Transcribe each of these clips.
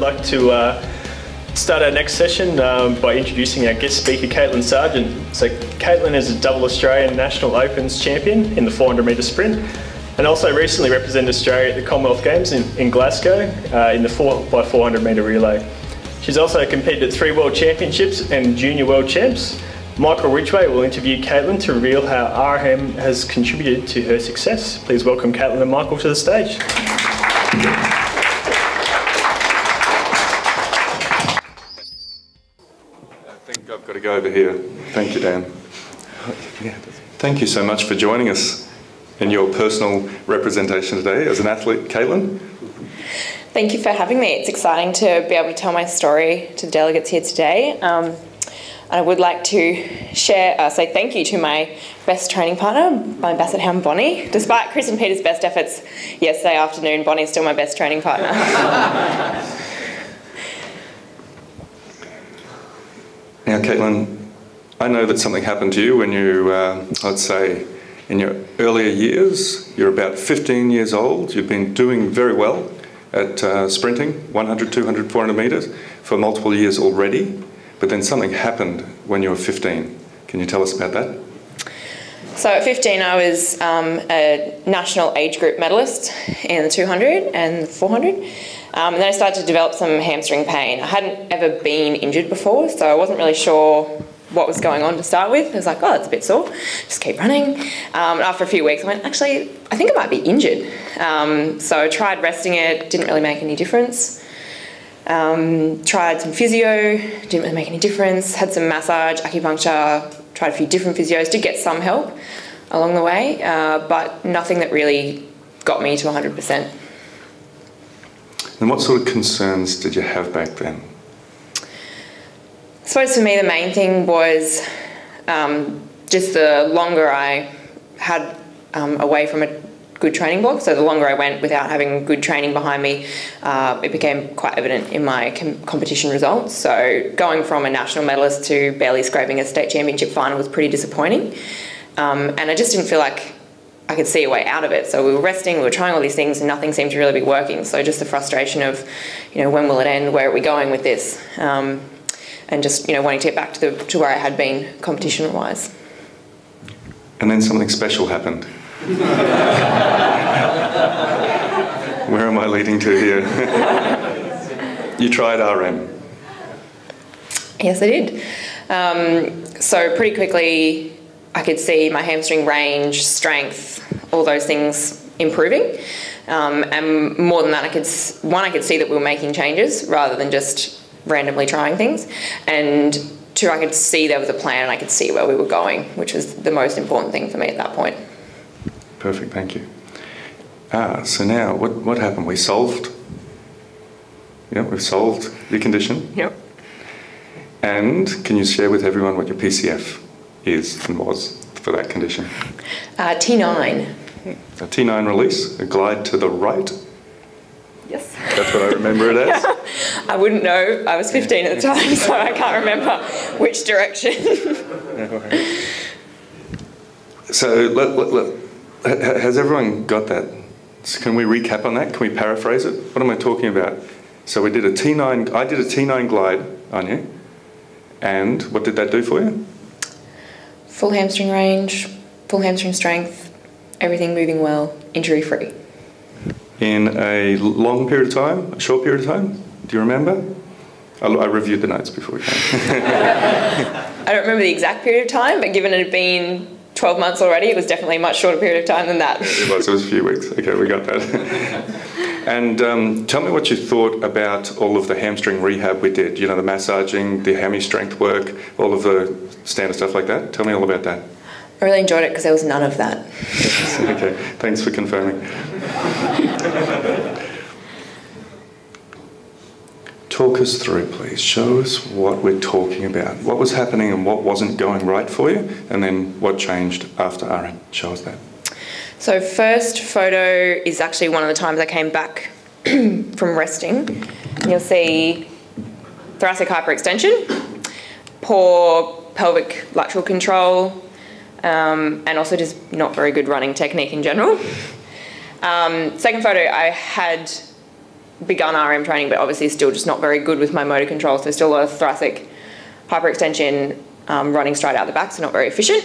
like to uh, start our next session um, by introducing our guest speaker, Caitlin Sargent. So, Caitlin is a double Australian National Opens champion in the 400 metre sprint and also recently represented Australia at the Commonwealth Games in, in Glasgow uh, in the 4x400 metre relay. She's also competed at three World Championships and Junior World Champs. Michael Ridgway will interview Caitlin to reveal how RM has contributed to her success. Please welcome Caitlin and Michael to the stage. To go over here. Thank you, Dan. Thank you so much for joining us in your personal representation today as an athlete, Caitlin. Thank you for having me. It's exciting to be able to tell my story to the delegates here today. Um, I would like to share, uh, say thank you to my best training partner, my Basset Hound Bonnie. Despite Chris and Peter's best efforts yesterday afternoon, Bonnie is still my best training partner. Now, Caitlin, I know that something happened to you when you, uh, I'd say, in your earlier years. You're about 15 years old. You've been doing very well at uh, sprinting, 100, 200, 400 metres, for multiple years already. But then something happened when you were 15. Can you tell us about that? So at 15, I was um, a national age group medalist in the 200 and the 400. Um, and then I started to develop some hamstring pain. I hadn't ever been injured before, so I wasn't really sure what was going on to start with. I was like, oh, it's a bit sore. Just keep running. Um, and after a few weeks, I went, actually, I think I might be injured. Um, so I tried resting it, didn't really make any difference. Um, tried some physio, didn't really make any difference. Had some massage, acupuncture, tried a few different physios, did get some help along the way, uh, but nothing that really got me to 100%. And what sort of concerns did you have back then? Suppose for me, the main thing was um, just the longer I had um, away from a good training block, so the longer I went without having good training behind me, uh, it became quite evident in my com- competition results. So going from a national medalist to barely scraping a state championship final was pretty disappointing. Um, and I just didn't feel like I could see a way out of it. So we were resting, we were trying all these things, and nothing seemed to really be working. So just the frustration of, you know, when will it end? Where are we going with this? Um, and just you know wanting to get back to the to where I had been competition wise. And then something special happened. where am I leading to here? you tried RM. Yes, I did. Um, so pretty quickly, I could see my hamstring range, strength, all those things improving. Um, and more than that, I could one I could see that we were making changes rather than just randomly trying things, and two I could see there was a plan and I could see where we were going, which was the most important thing for me at that point. Perfect, thank you. Ah, so now what what happened? We solved. Yeah, we've solved the condition. Yep. And can you share with everyone what your PCF is and was for that condition? Uh, T9. A T9 release, a glide to the right. Yes. That's what I remember it as. I wouldn't know. I was 15 at the time, so I can't remember which direction. so, let, let, let, has everyone got that? So can we recap on that? Can we paraphrase it? What am I talking about? So we did a T9. I did a T9 glide on you, and what did that do for you? Full hamstring range, full hamstring strength, everything moving well, injury free. In a long period of time, a short period of time? Do you remember? I, I reviewed the notes before we came. I don't remember the exact period of time, but given it had been 12 months already, it was definitely a much shorter period of time than that. it was, it was a few weeks. Okay, we got that. and um, tell me what you thought about all of the hamstring rehab we did. You know, the massaging, the hammy strength work, all of the standard stuff like that. Tell me all about that. I really enjoyed it because there was none of that. okay, thanks for confirming. Talk us through, please. Show us what we're talking about. What was happening and what wasn't going right for you, and then what changed after RM. Show us that. So, first photo is actually one of the times I came back from resting. You'll see thoracic hyperextension, poor pelvic lateral control, um, and also just not very good running technique in general. Um, second photo, I had begun RM training, but obviously still just not very good with my motor control. So still a lot of thoracic hyperextension, um, running straight out the back, so not very efficient.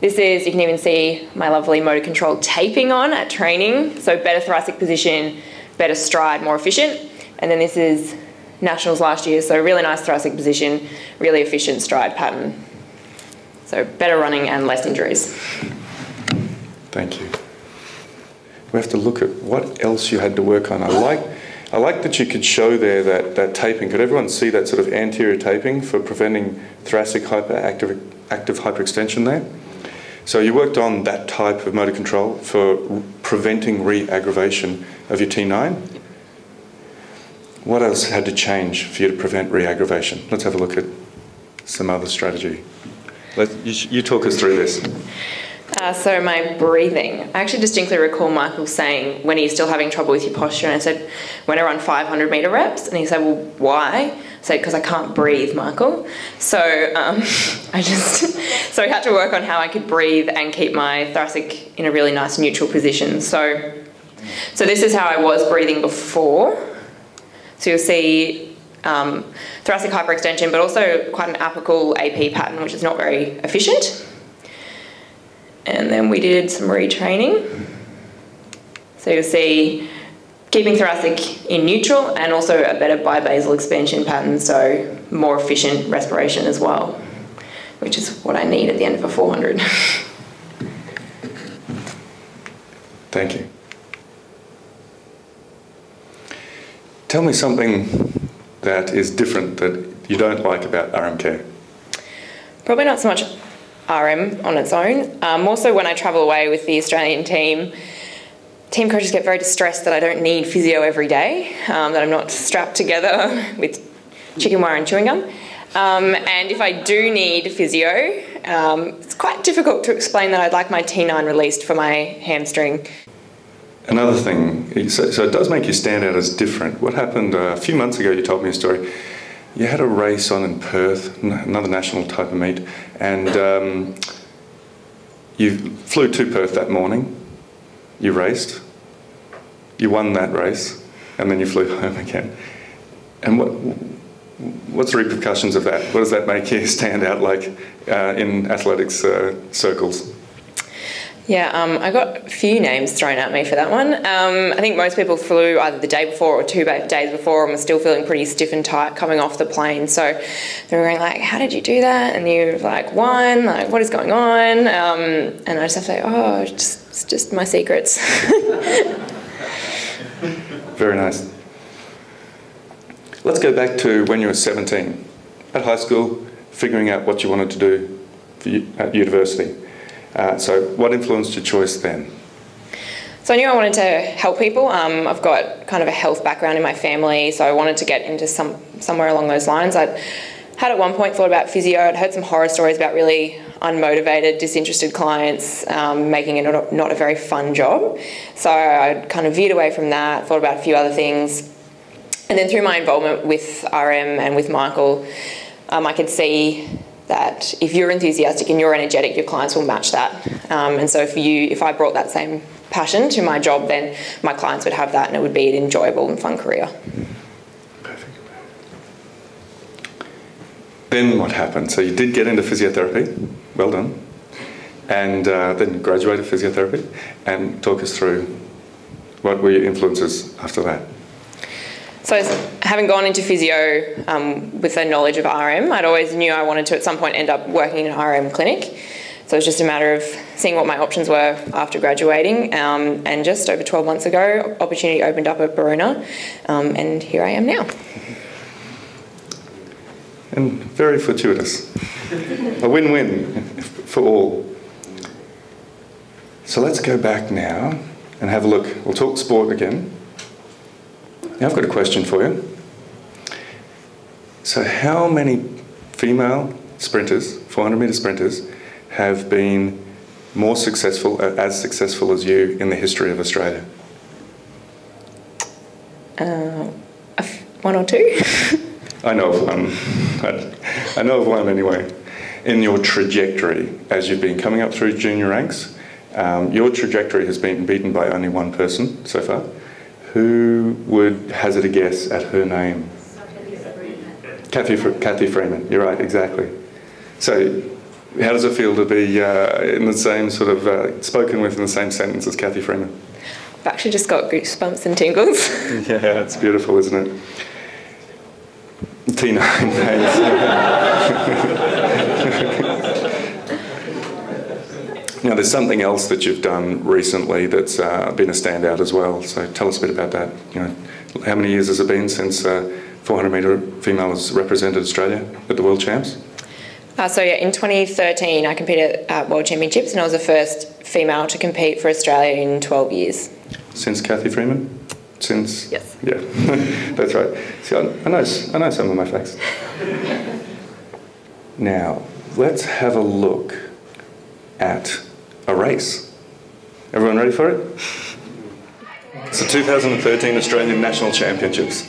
This is, you can even see my lovely motor control taping on at training. So better thoracic position, better stride, more efficient. And then this is nationals last year, so really nice thoracic position, really efficient stride pattern. So better running and less injuries. Thank you. We have to look at what else you had to work on. I like, I like that you could show there that, that taping. Could everyone see that sort of anterior taping for preventing thoracic hyperactive active hyperextension there? So you worked on that type of motor control for preventing re-aggravation of your T9. What else had to change for you to prevent re-aggravation? Let's have a look at some other strategy. Let, you, you talk us through this. Uh, so my breathing. I actually distinctly recall Michael saying when he's still having trouble with your posture, and I said, when I run 500 metre reps, and he said, well, why? I said, because I can't breathe, Michael. So um, I just, so I had to work on how I could breathe and keep my thoracic in a really nice neutral position. So, so this is how I was breathing before. So you'll see um, thoracic hyperextension, but also quite an apical AP pattern, which is not very efficient. And then we did some retraining. So you'll see keeping thoracic in neutral and also a better bibasal expansion pattern, so more efficient respiration as well, which is what I need at the end of a 400. Thank you. Tell me something that is different that you don't like about RMK. Probably not so much RM on its own, um, more so when I travel away with the Australian team team coaches get very distressed that I don't need physio every day, um, that I'm not strapped together with chicken wire and chewing gum. Um, and if I do need physio, um, it's quite difficult to explain that I'd like my T9 released for my hamstring. Another thing, so, so, it does make you stand out as different. What happened uh, a few months ago, you told me a story. You had a race on in Perth, another national type of meet, and um, you flew to Perth that morning you raced, you won that race, and then you flew home again. And what, what's the repercussions of that? What does that make you stand out like uh, in athletics uh, circles? Yeah, um, I got a few names thrown at me for that one. Um, I think most people flew either the day before or two days before and were still feeling pretty stiff and tight coming off the plane. So they were going like, "How did you do that?" And you were like, "One, like, what is going on?" Um, and I just have to say, "Oh, just, it's just my secrets." Very nice. Let's go back to when you were 17 at high school, figuring out what you wanted to do at university. Uh, so, what influenced your choice then? So I knew I wanted to help people. Um, I've got kind of a health background in my family, so I wanted to get into some somewhere along those lines. I had at one point thought about physio. I'd heard some horror stories about really unmotivated, disinterested clients um, making it not, not a very fun job. So I kind of veered away from that. Thought about a few other things, and then through my involvement with RM and with Michael, um, I could see that if you're enthusiastic and you're energetic, your clients will match that. Um, and so if you, if I brought that same passion to my job, then my clients would have that, and it would be an enjoyable and fun career. Perfect. Then what happened? So you did get into physiotherapy. Well done. And uh, then graduated physiotherapy. And talk us through what were your influences after that? So, having gone into physio um, with a knowledge of RM, I'd always knew I wanted to at some point end up working in an RM clinic. So it was just a matter of seeing what my options were after graduating. Um, and just over 12 months ago, opportunity opened up at Baruna, um, and here I am now. And very fortuitous. a win win for all. So let's go back now and have a look. We'll talk sport again. Now I've got a question for you. So, how many female sprinters, 400 metre sprinters, have been more successful, uh, as successful as you in the history of Australia? Uh, one or two. I know of one. I know of one anyway. In your trajectory, as you've been coming up through junior ranks, um, your trajectory has been beaten by only one person so far. Who would hazard a guess at her name? Cathy, Cathy Freeman. You're right, exactly. So, how does it feel to be uh, in the same sort of uh, spoken with in the same sentence as Cathy Freeman? I've actually just got goosebumps and tingles. yeah, it's beautiful, isn't it? T9 now, there's something else that you've done recently that's uh, been a standout as well. So tell us a bit about that. You know, how many years has it been since uh, 400 metre females represented Australia at the World Champs? Uh, so yeah, in 2013 I competed at World Championships and I was the first female to compete for Australia in 12 years. Since Cathy Freeman? Since yes, yeah, that's right. See, I, I know I know some of my facts. now let's have a look at a race. Everyone ready for it? It's the 2013 Australian National Championships.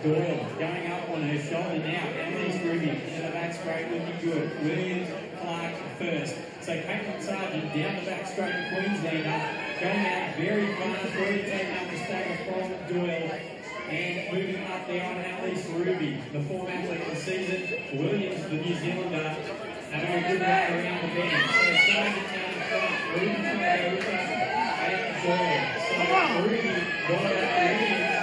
Doyle going up on her shoulder now. Anneliese Rubie in the back straight looking good. Williams, Clark first. So Caitlin Sargent down the back straight, Queenslander going out very fast. And moving up there on Anneliese Rubie, the athlete of the season. Williams, the New Zealander, a very good run around the bend. So Sargent down the front, to her, and Doyle. So Rubie Williams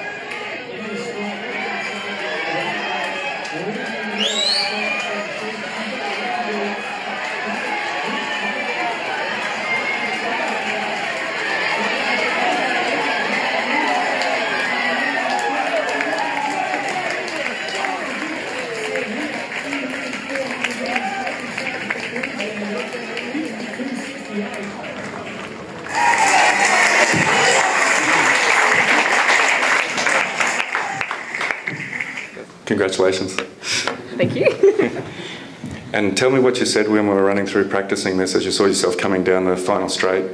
Congratulations. Thank you. and tell me what you said when we were running through practicing this as you saw yourself coming down the final straight.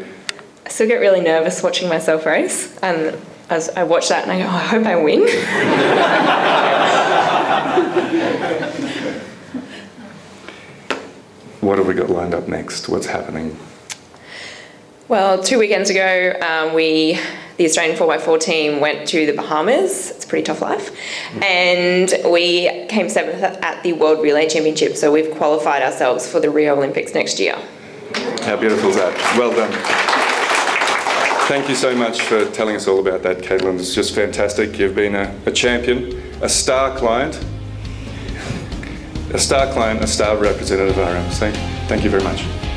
I still get really nervous watching myself race, and as I watch that and I go, oh, I hope I win. what have we got lined up next? What's happening? Well, two weekends ago, um, we the Australian 4x4 team went to the Bahamas. It's a pretty tough life. And we came seventh at the World Relay Championship, so we've qualified ourselves for the Rio Olympics next year. How beautiful is that? Well done. Thank you so much for telling us all about that, Caitlin. It's just fantastic. You've been a, a champion, a star client, a star client, a star representative of RM. Thank, thank you very much.